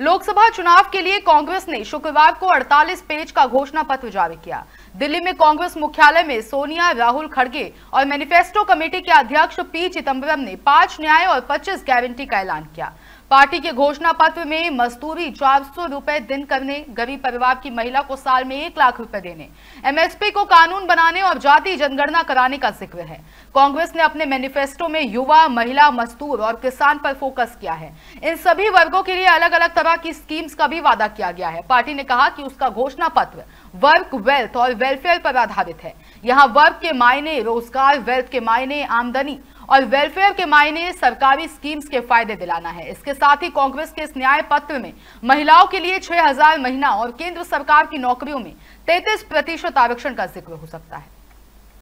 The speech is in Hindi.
लोकसभा चुनाव के लिए कांग्रेस ने शुक्रवार को 48 पेज का घोषणा पत्र जारी किया। दिल्ली में कांग्रेस मुख्यालय में सोनिया, राहुल खड़गे और मैनिफेस्टो कमेटी के अध्यक्ष पी चिदम्बरम ने पाँच न्याय और 25 गारंटी का ऐलान किया। पार्टी के घोषणा पत्र में मजदूरी चार सौ रुपए दिन करने, गरीब परिवार की महिला को साल में एक लाख रुपए देने। एमएसपी को कानून बनाने और जाति जनगणना कराने का ज़िक्र है। कांग्रेस ने अपने मैनिफेस्टो में युवा, महिला, मजदूर और किसान पर फोकस किया है। इन सभी वर्गों के लिए अलग अलग तरह की स्कीम्स का भी वादा किया गया है। पार्टी ने कहा कि उसका घोषणा पत्र वर्क वेल्थ और वेलफेयर पर आधारित है। यहाँ वर्क के मायने, रोज़गार, वेल्थ के मायने, आमदनी और वेलफेयर के मायने सरकारी स्कीम्स के फ़ायदे दिलाना है। इसके साथ ही कांग्रेस के इस न्याय पत्र में महिलाओं के लिए 6000 महीना और केंद्र सरकार की नौकरियों में 33 प्रतिशत आरक्षण का ज़िक्र हो सकता है।